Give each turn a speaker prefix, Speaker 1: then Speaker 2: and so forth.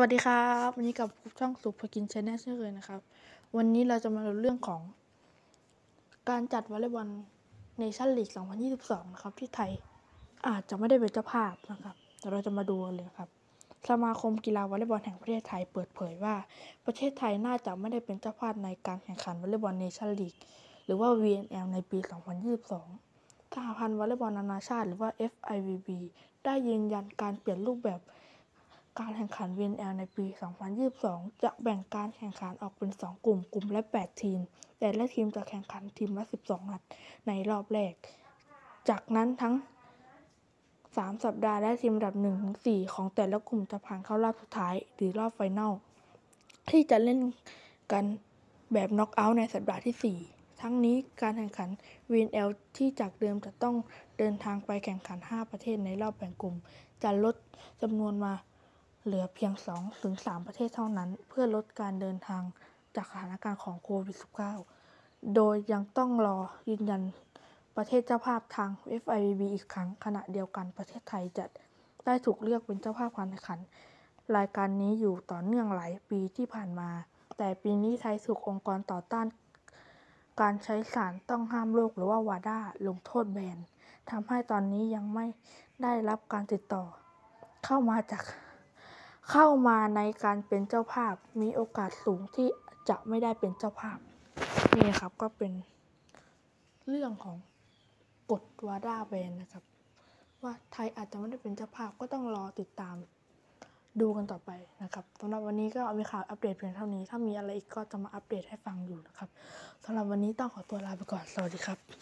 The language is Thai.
Speaker 1: หวัดดีครับ วันนี้กับช่องสุภกิน Channel เช่นเคยนะครับ วันนี้เราจะมาดูเรื่องของ การจัดวอลเลย์บอล Nations League 2022 นะครับ ที่ไทยอาจจะไม่ได้เป็นเจ้าภาพนะครับ แต่เราจะมาดูเลยครับ สมาคมกีฬาวอลเลย์บอลแห่งประเทศไทยเปิดเผยว่า ประเทศไทยน่าจะไม่ได้เป็นเจ้าภาพในการแข่งขันวอลเลย์บอล Nations League หรือว่า VNL ในปี 2022สหพันธ์วอลเลย์บอลนานาชาติ หรือว่า FIVB ได้ยืนยันการเปลี่ยนรูปแบบ การแข่งขัน VNL ในปี 2022 จะแบ่งการแข่งขันออกเป็น 2 กลุ่ม กลุ่มละ 8 ทีม แต่ละทีมจะแข่งขันทีมละ 12 นัดในรอบแรก จากนั้นทั้ง 3 สัปดาห์และทีมอันดับ1-4ของแต่ละกลุ่มจะผ่านเข้ารอบสุดท้ายหรือรอบ final ที่จะเล่นกันแบบน็อกเอาท์ในสัปดาห์ที่ 4 ทั้งนี้การแข่งขัน VNL ที่จากเดิมจะต้องเดินทางไปแข่งขัน 5 ประเทศในรอบแบ่งกลุ่ม จะลดจำนวนมา เหลือเพียง2ถึง3ประเทศเท่านั้นเพื่อลดการเดินทางจากสถานการณ์ของโควิด -19 โดยยังต้องรอยืนยันประเทศเจ้าภาพทาง FIVB อีกครั้งขณะเดียวกันประเทศไทยจะได้ถูกเลือกเป็นเจ้าภาพการแข่งขัน รายการนี้อยู่ต่อเนื่องหลายปีที่ผ่านมา แต่ปีนี้ไทยถูกองค์กรต่อต้าน การใช้สารต้องห้ามโลกหรือว่าวาด้าลงโทษแบนทำให้ตอนนี้ยังไม่ได้รับการติดต่อ เข้ามาจาก เข้ามาในการเป็นเจ้าภาพมีโอกาสสูงที่จะไม่ได้เป็นเจ้าภาพ นี่ครับก็เป็นเรื่องของกฎวาด้าแบนนะครับ ว่าไทยอาจจะไม่ได้เป็นเจ้าภาพก็ต้องรอติดตามดูกันต่อไปนะครับสำหรับวันนี้ก็มีข่าวอัปเดตเพียงเท่านี้ ถ้ามีอะไรอีกก็จะมาอัปเดตให้ฟังอยู่นะครับสำหรับวันนี้ต้องขอตัวลาไปก่อน สวัสดีครับ